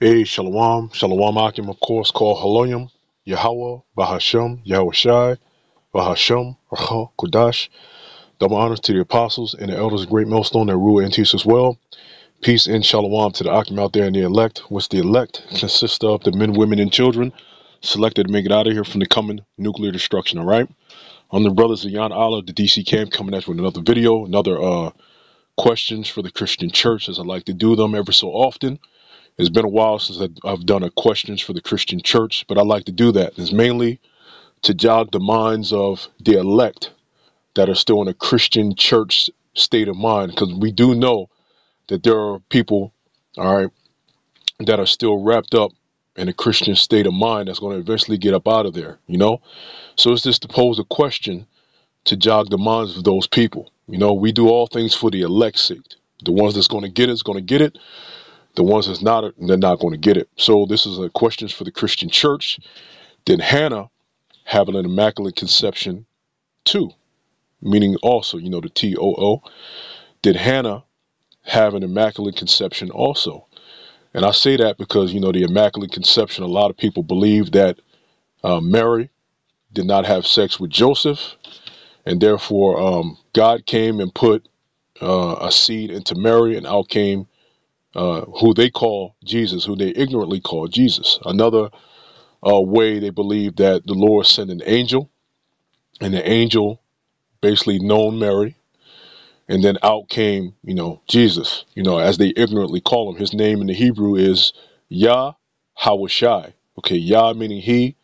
Hey, Shalom, Shalom Akim, of course, called Haloyim, Yahweh, Bahashem, Yahushai, Bahashem, Racha, Kodash. Double honors to the apostles and the elders of Great Millstone that rule and teach as well. Peace and Shalom to the Akim out there and the elect, which the elect consists of the men, women, and children selected to make it out of here from the coming nuclear destruction, all right? I'm the brothers of Yan Allah, the DC camp, coming at you with another video, another uh questions for the Christian church, as I like to do them every so often. It's been a while since I've done a questions for the Christian church, but I like to do that. It's mainly to jog the minds of the elect that are still in a Christian church state of mind, because we do know that there are people, all right, that are still wrapped up in a Christian state of mind that's going to eventually get up out of there, you know? So it's just to pose a question to jog the minds of those people. You know, we do all things for the elect's sake. The ones that's going to get it is going to get it. The ones that's not, they're not going to get it. So this is a questions for the Christian church. Did Hannah have an immaculate conception too? Meaning also, you know, the T O O. Did Hannah have an immaculate conception also? And I say that because, you know, the immaculate conception, a lot of people believe that uh, Mary did not have sex with Joseph, and therefore um, God came and put uh, a seed into Mary, and out came uh, who they call Jesus, who they ignorantly call Jesus. Another uh, way they believe that the Lord sent an angel, and the angel basically known Mary, and then out came, you know, Jesus, you know, as they ignorantly call him. His name in the Hebrew is Yah Hawashai. Okay, Yah meaning he,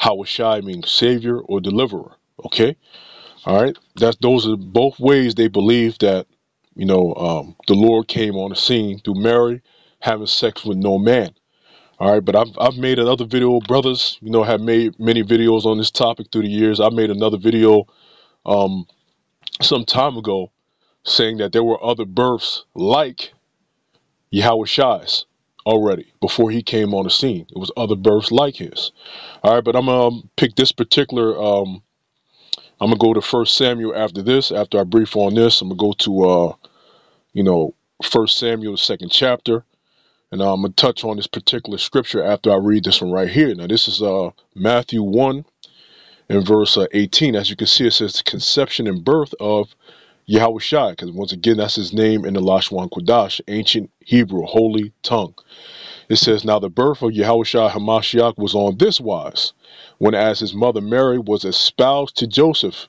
Hawashai meaning savior or deliverer. Okay, all right. That's those are both ways they believe that, you know, um, the Lord came on the scene through Mary having sex with no man. All right, but I've I've made another video, brothers. You know, have made many videos on this topic through the years. I made another video um some time ago saying that there were other births like Yahweh Shai's already before he came on the scene. It was other births like his. All right, but I'm gonna um, pick this particular. Um, I'm gonna go to First Samuel after this. After I brief on this, I'm gonna go to uh, you know First Samuel, the second chapter, and uh, I'm gonna touch on this particular scripture after I read this one right here. Now this is uh Matthew one and verse uh, 18. As you can see, it says the conception and birth of Yahweh Shai, because once again, that's his name in the Lashwan Kodash, ancient Hebrew, holy tongue. It says, Now the birth of Yahushua Hamashiach was on this wise, when as his mother Mary was espoused to Joseph,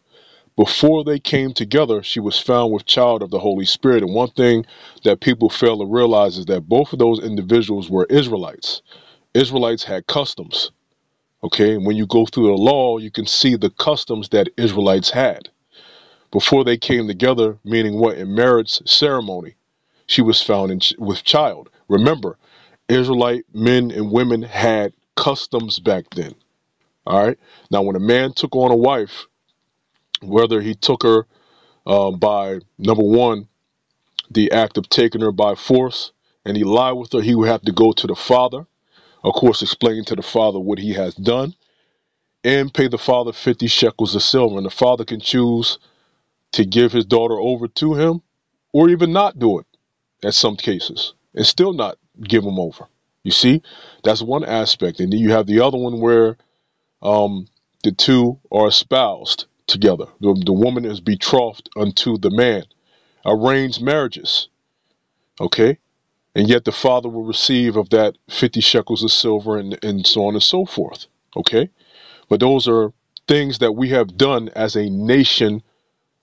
before they came together, she was found with child of the Holy Spirit. And one thing that people fail to realize is that both of those individuals were Israelites. Israelites had customs. Okay, when you go through the law, you can see the customs that Israelites had. Before they came together, meaning what? In marriage ceremony, she was found in, with child. Remember, Israelite men and women had customs back then. All right. Now, when a man took on a wife, whether he took her uh, by number one, the act of taking her by force, and he lied with her, he would have to go to the father, of course, explain to the father what he has done, and pay the father 50 shekels of silver. And the father can choose to give his daughter over to him or even not do it at some cases and still not give them over. You see, that's one aspect. And then you have the other one where um, the two are espoused together. The, the woman is betrothed unto the man. Arranged marriages, okay? And yet the father will receive of that 50 shekels of silver and, and so on and so forth, okay? But those are things that we have done as a nation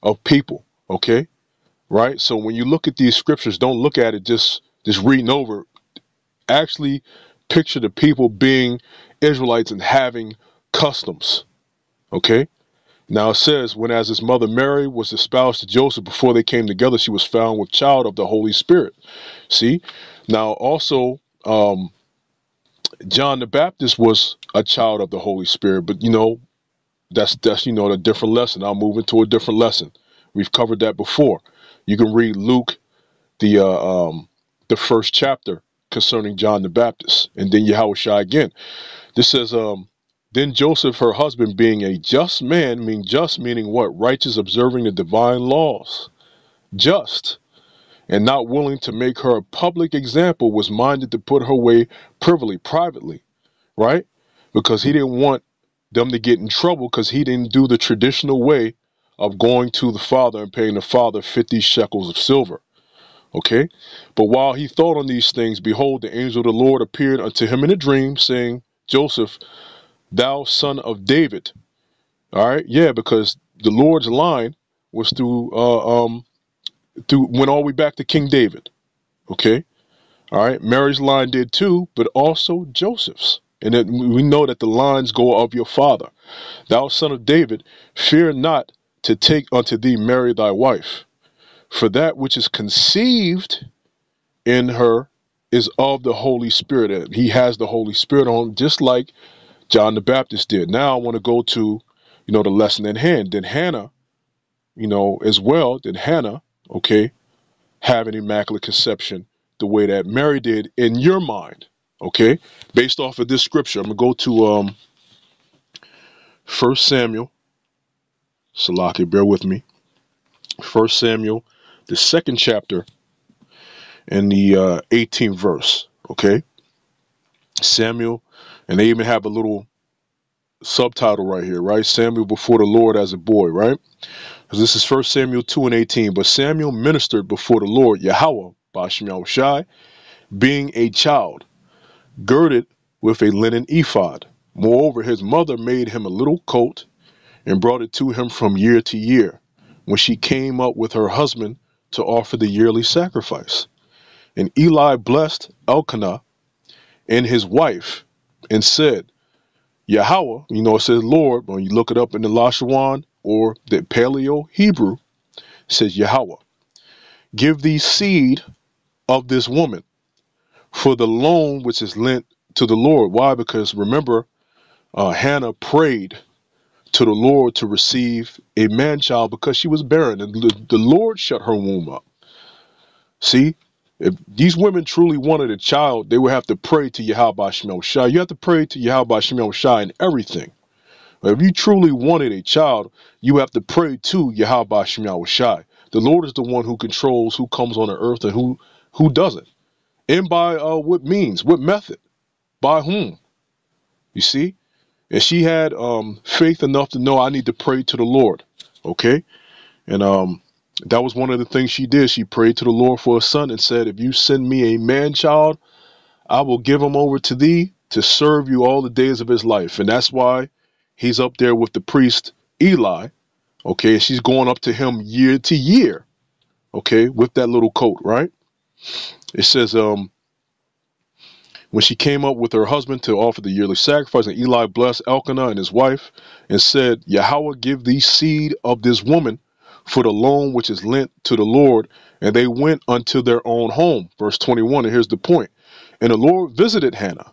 of people, okay? Right? So when you look at these scriptures, don't look at it just just reading over. Actually picture the people being Israelites and having customs, okay? Now it says, when as his mother Mary was espoused to Joseph before they came together, she was found with child of the Holy Spirit. See? Now also, um, John the Baptist was a child of the Holy Spirit, but you know, that's that's you know a different lesson. I'll move into a different lesson. We've covered that before. You can read Luke, the uh, um, the first chapter concerning John the Baptist, and then Yahushua again. This says, um, then Joseph, her husband, being a just man, mean just meaning what? Righteous, observing the divine laws. Just. and not willing to make her a public example, was minded to put her away privily, privately, right? Because he didn't want them to get in trouble because he didn't do the traditional way of going to the father and paying the father 50 shekels of silver. Okay? But while he thought on these things, behold, the angel of the Lord appeared unto him in a dream, saying, Joseph, thou son of David. All right? Yeah, because the Lord's line was through, uh, um, through, went all the way back to King David. Okay? All right? Mary's line did too, but also Joseph's. And that we know that the lines go of your father. Thou son of David, fear not to take unto thee Mary thy wife for that which is conceived in her is of the Holy Spirit. And he has the Holy Spirit on, just like John the Baptist did. Now I want to go to, you know, the lesson in hand. Then Hannah, you know, as well, did Hannah, okay, have an immaculate conception the way that Mary did in your mind, okay? Based off of this scripture, I'm going to go to um, 1 Samuel. Salaki, bear with me. 1 Samuel the second chapter and the uh, 18th verse. Okay, Samuel, and they even have a little subtitle right here, right? Samuel before the Lord as a boy, right? This is First Samuel 2 and 18. But Samuel ministered before the Lord, Yahweh, Bashim Shai, being a child, girded with a linen ephod. Moreover, his mother made him a little coat and brought it to him from year to year. When she came up with her husband to offer the yearly sacrifice. And Eli blessed Elkanah and his wife and said, Yahweh, you know, it says Lord, when you look it up in the Lashawan or the Paleo Hebrew, says Yahweh, give thee seed of this woman for the loan which is lent to the Lord. Why? Because remember, uh, Hannah prayed to the Lord to receive a man child because she was barren, and the Lord shut her womb up. See, if these women truly wanted a child, they would have to pray to Yahweh Shemel Shai. You have to pray to Yahweh Shemel Shai in everything. If you truly wanted a child, you have to pray to Yahweh Shemel Shai. The Lord is the one who controls who comes on the earth and who who doesn't. And by uh, what means, what method, by whom. You see? And she had um, faith enough to know I need to pray to the Lord. Okay, and um, that was one of the things she did. She prayed to the Lord for a son and said, "If you send me a man child, I will give him over to thee to serve you all the days of his life." And that's why he's up there with the priest Eli. Okay, she's going up to him year to year. Okay, with that little coat, right? It says, um, when she came up with her husband to offer the yearly sacrifice, and Eli blessed Elkanah and his wife, and said, Yahweh give thee seed of this woman for the loan which is lent to the Lord. And they went unto their own home. Verse 21, and here's the point. And the Lord visited Hannah,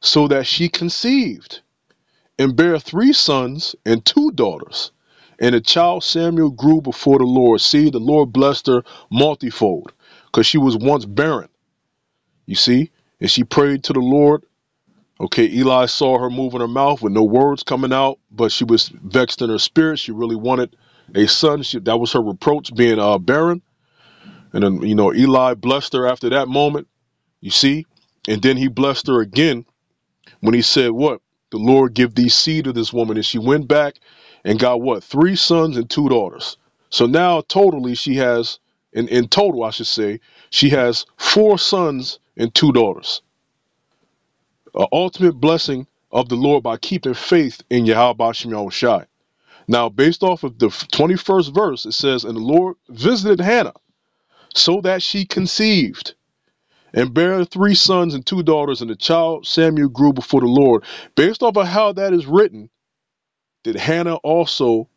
so that she conceived, and bare three sons and two daughters. And the child Samuel grew before the Lord. See, the Lord blessed her multifold, because she was once barren. You see? And she prayed to the Lord. Okay, Eli saw her moving her mouth with no words coming out, but she was vexed in her spirit. She really wanted a son. She, that was her reproach, being uh, barren. And then, you know, Eli blessed her after that moment, you see. And then he blessed her again when he said, What? The Lord give thee seed to this woman. And she went back and got what? Three sons and two daughters. So now, totally, she has, in, in total, I should say, she has four sons and two daughters. An ultimate blessing of the Lord by keeping faith in Yahweh Shem. Now, based off of the 21st verse, it says, And the Lord visited Hannah so that she conceived and bare three sons and two daughters, and the child Samuel grew before the Lord. Based off of how that is written, did Hannah also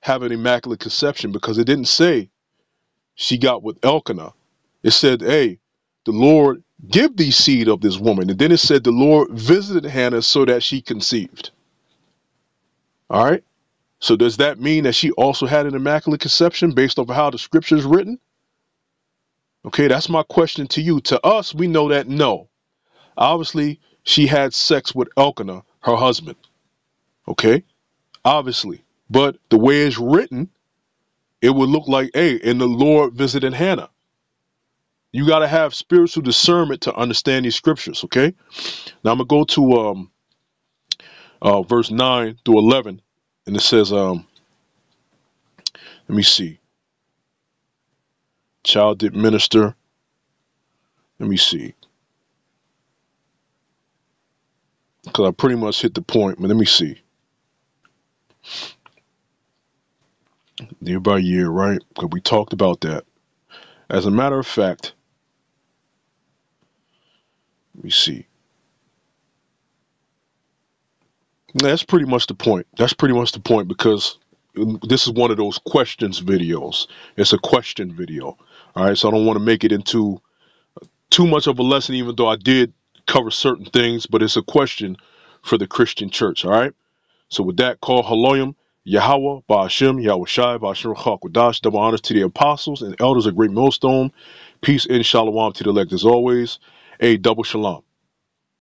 have an immaculate conception? Because it didn't say she got with Elkanah. It said, hey, the Lord give thee seed of this woman. And then it said the Lord visited Hannah so that she conceived. All right. So does that mean that she also had an immaculate conception based off of how the scripture is written? Okay, that's my question to you. To us, we know that no. Obviously, she had sex with Elkanah, her husband. Okay? Obviously. But the way it's written, it would look like, hey, and the Lord visited Hannah. You got to have spiritual discernment to understand these scriptures, okay? Now I'm going to go to um, uh, verse 9 through 11, and it says, um, let me see. Child did minister. Let me see. Because I pretty much hit the point, but let me see. Year by year, right? Because we talked about that. As a matter of fact, let me see. That's pretty much the point. That's pretty much the point because this is one of those questions videos. It's a question video. All right, so I don't want to make it into too much of a lesson, even though I did cover certain things, but it's a question for the Christian church. All right, so with that, call Haloyim, Yahweh, Ba'ashim, Yahweh Shai, Ba'ashim Chakwadash, double honors to the apostles and elders of Great Millstone. Peace and shalom to the elect as always. A double shalom.